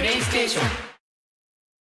プレイステーション。